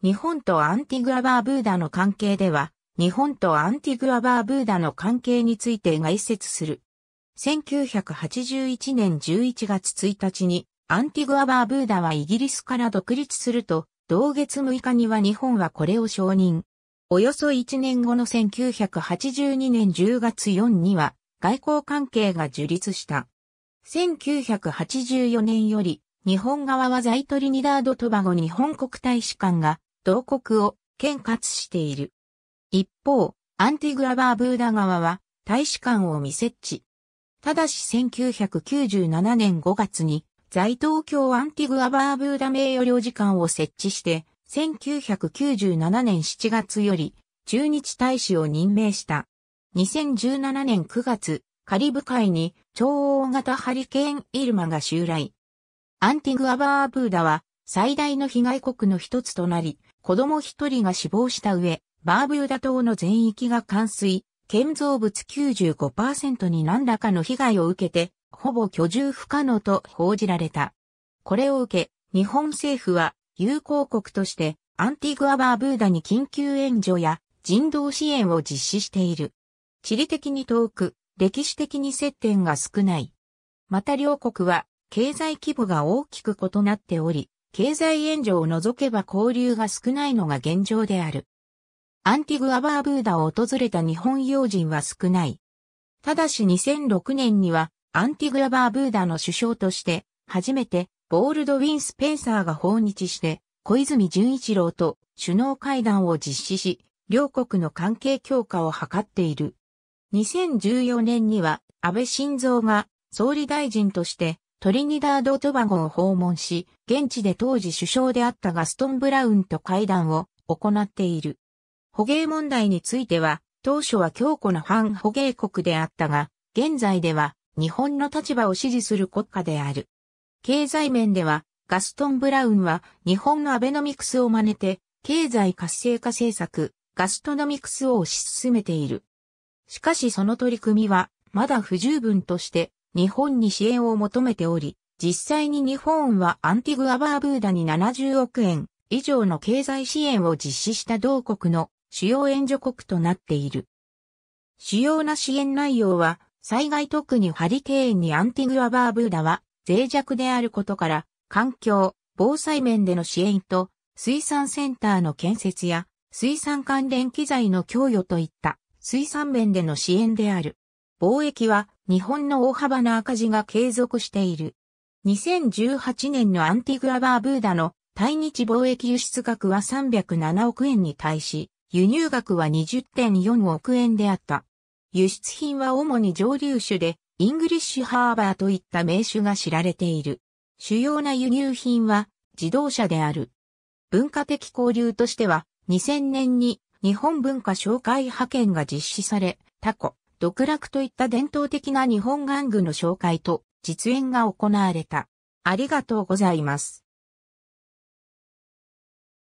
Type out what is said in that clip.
日本とアンティグアバーブーダの関係では、日本とアンティグアバーブーダの関係について概説する。1981年11月1日にアンティグアバーブーダはイギリスから独立すると、同月6日には日本はこれを承認。およそ1年後の1982年10月4には外交関係が樹立した。1984年より日本側はザイトリニダード・トバゴ日本国大使館が同国を兼轄している。一方、アンティグアバーブーダ側は大使館を未設置。ただし1997年5月に在東京アンティグアバーブーダ名誉領事館を設置して、1997年7月より駐日大使を任命した。2017年9月、カリブ海に超大型ハリケーンイルマが襲来。アンティグアバーブーダは最大の被害国の一つとなり、子供一人が死亡した上、バーブーダ島の全域が冠水、建造物95%に何らかの被害を受けて、ほぼ居住不可能と報じられた。これを受け、日本政府は友好国としてアンティグアバーブーダに緊急援助や人道支援を実施している。地理的に遠く、歴史的に接点が少ない。また両国は経済規模が大きく異なっており、経済援助を除けば交流が少ないのが現状である。アンティグアバーブーダを訪れた日本要人は少ない。ただし2006年にはアンティグアバーブーダの首相として、初めて、ボールドウィン・スペンサーが訪日して、小泉純一郎と首脳会談を実施し、両国の関係強化を図っている。2014年には、安倍晋三が総理大臣としてトリニダード・トバゴを訪問し、現地で当時首相であったガストン・ブラウンと会談を行っている。捕鯨問題については、当初は強固な反捕鯨国であったが、現在では日本の立場を支持する国家である。経済面では、ガストン・ブラウンは日本のアベノミクスを真似て、経済活性化政策、ガストノミクスを推し進めている。しかしその取り組みは、まだ不十分として、日本に支援を求めており、実際に日本はアンティグアバーブーダに70億円以上の経済支援を実施した同国の主要援助国となっている。主要な支援内容は、災害特にハリケーンにアンティグアバーブーダは脆弱であることから、環境、防災面での支援と、水産センターの建設や、水産関連機材の供与といった水産面での支援である。貿易は日本の大幅な赤字が継続している。2018年のアンティグアバーブーダの対日貿易輸出額は307億円に対し、輸入額は20.4億円であった。輸出品は主に蒸留酒で、イングリッシュハーバーといった銘酒が知られている。主要な輸入品は自動車である。文化的交流としては、2000年に日本文化紹介派遣が実施され、凧、独楽といった伝統的な日本玩具の紹介と実演が行われた。ありがとうございます。